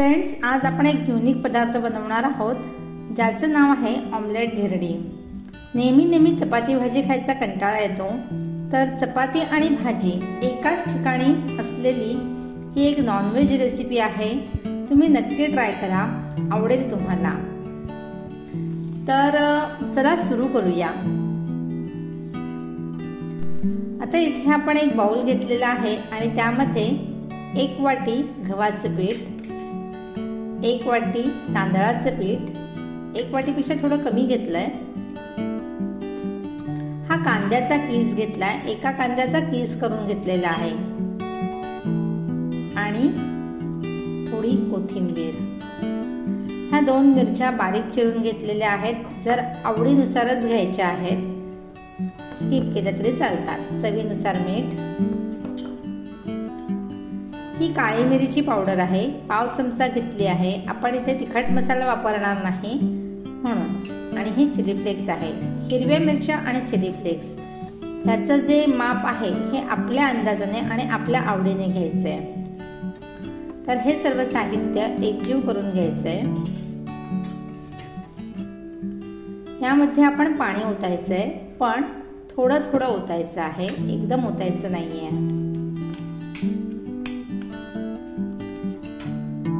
Friends आज आपण एक युनिक पदार्थ बनवणार आहोत ज्याचं नाव आहे ऑमलेट धिरडी. नेहमी नेहमी चपाती भाजी खायचा कंटाळा येतो तर चपाती आणि भाजी एकाच ठिकाणी असलेली ही एक नॉनव्हेज रेसिपी आहे. तुम्ही नक्की ट्राय करा आवडेल तुम्हाला. तर चला सुरू करूया. आता इथे आपण एक बाउल घेतलेला आहे आणि त्यामध्ये एक वाटी गव्हाचं पीठ एक वाटी तांदळाचं पीठ एक वाटीपेक्षा थोडं कमी घेतलंय. हा कांद्याचा कीस घेतलाय एका कांद्याचा कीस करून घेतलेला आहे. आणि थोडी कोथिंबीर. ह्या दोन मिरच्या बारीक चिरून घेतलेल्या आहेत. जर आवडीनुसारच घ्यायच्या आहेत स्किप केल्या तरी चालतात. चवीनुसार मीठ ही काळी मिरीची पावडर आहे. पाव चमचा घेतली आहे. आपण इथे तिखट मसाला वापरणार नाही म्हणून. आणि हे चिली फ्लेक्स आहे. हिरव्या मिरच्या आणि चिली फ्लेक्स. ह्याचं जे माप आहे हे आपल्या अंदाजाने आणि आपल्या आवडीने घ्यायचं आहे तर हे सर्व साहित्य एकजीव करून घ्यायचं आहे यामध्ये आपण पाणी ओतायचं आहे पण थोडं थोडं ओतायचं आहे. एकदम ओतायचं नाही आहे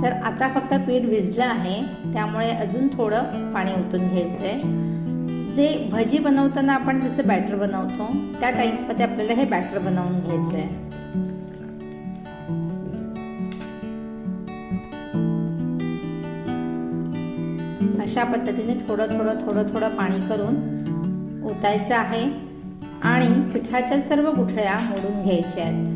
तर आता फक्त पीठ भिजलं आहे. त्यामुळे अजून थोडं पाणी ओतून घ्यायचं आहे जे भजी बनवताना आपण जसं बॅटर बनवतो त्या टाईपमध्ये आपल्याला हे बॅटर बनवून घ्यायचं आहे अशा पद्धतीने थोडं थोडं थोडं थोडं पाणी करून ओतायचं आहे. आणि पिठाच्या सर्व गुठळ्या मोडून घ्यायच्या आहेत.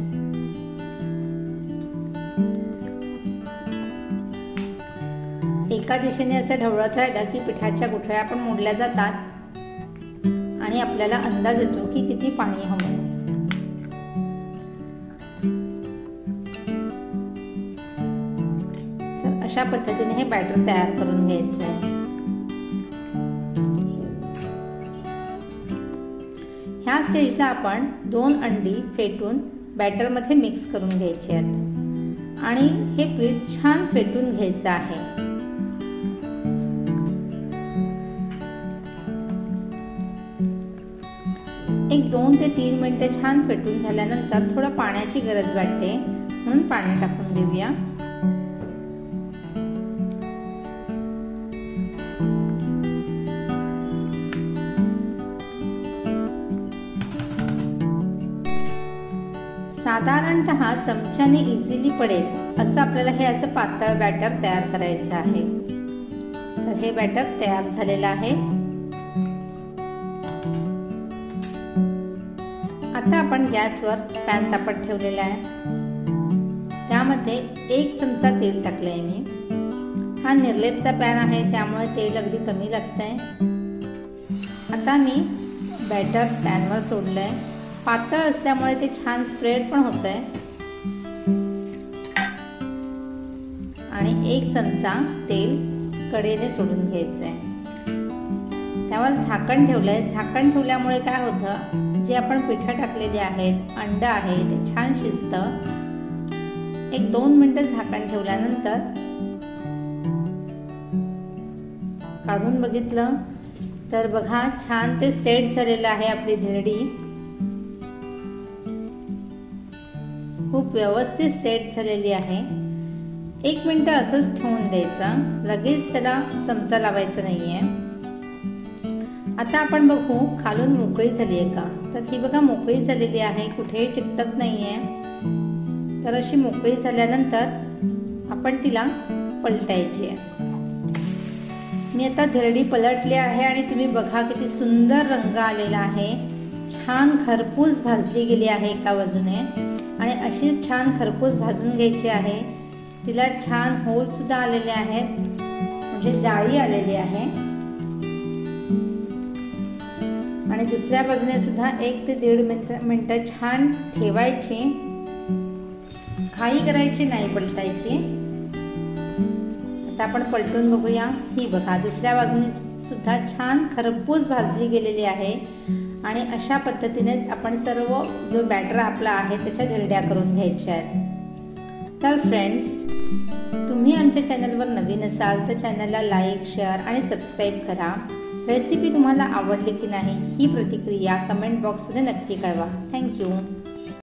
एका दिशेने असं ढवळत राहिलं की पिठाच्या गुठळ्या पण मोडल्या जातात आणि आपल्याला अंदाज येतो की किती पाणी हवं. तर अशा पद्धतीने हे बॅटर तयार करून घ्यायचं आहे ह्या स्टेजला आपण दोन अंडी फेटून बॅटरमध्ये मिक्स करून घ्यायचे आहेत. आणि हे पीठ छान फेटून घ्यायचं आहे. एक दोन ते तीन मिनटं छान फेटून झाल्यानंतर थोडं पाण्याची गरज वाटते. म्हणून पाणी टाकून देऊया. साधारणत चमच्याने इझिली पडेल असं आपल्याला हे असं पातळ बॅटर तयार करायचं आहे. तर हे बॅटर तयार झालेलं आहे. आता आपण गॅसवर पॅन तापत ठेवलेला आहे. त्यामध्ये एक चमचा तेल टाकलं आहे मी. हा निर्लेपचा पॅन आहे त्यामुळे तेल अगदी कमी लागतं आहे आता मी बॅटर पॅनवर सोडलं आहे पातळ असल्यामुळे ते छान स्प्रेड पण होतं आहे आणि एक चमचा तेल कडेने सोडून घ्यायचं आहे त्यावर झाकण ठेवलं आहे झाकण ठेवल्यामुळे काय होतं? जे आपण पिठं टाकलेली आहेत अंड आहे ते छान शिजतं. एक दोन मिनटं झाकण ठेवल्यानंतर काढून बघितलं तर बघा छान ते सेट झालेलं आहे आपली धिरडी. खूप व्यवस्थित सेट झालेली आहे. एक मिनटं असंच ठेवून द्यायचं. लगेच त्याला चमचा लावायचा नाही आहे आता आपण बघू खालून मोकळी झाली आहे का? तर ही बघा मोकळी झालेली आहे कुठेही चिकटत नाही आहे तर अशी मोकळी झाल्यानंतर आपण तिला पलटायची आहे. मी आता धिरडी पलटली आहे आणि तुम्ही बघा किती सुंदर रंग आलेला आहे. छान खरपूस भाजली गेली आहे एका बाजूने. आणि अशी छान खरपूस भाजून घ्यायची आहे. तिला छान होलसुद्धा आलेले आहेत. म्हणजे जाळी आलेली आहे. आणि दुसऱ्या बाजूने सुद्धा एक ते दीड मिनट मिनटं छान ठेवायची. घाई करायची नाही पलटायची. आता आपण पलटून बघूया. ही बघा दुसऱ्या बाजूने सुद्धा छान खरपूस भाजली गेलेली आहे. आणि अशा पद्धतीनेच आपण सर्व जो बॅटर आपला आहे त्याच्या धिरड्या करून घ्यायच्या आहेत. तर फ्रेंड्स तुम्ही आमच्या चॅनलवर नवीन असाल तर चॅनलला लाईक शेअर आणि सबस्क्राईब करा. रेसिपी तुम्हाला आवडली की नाही ही प्रतिक्रिया कमेंट बॉक्समध्ये नक्की कळवा. थँक्यू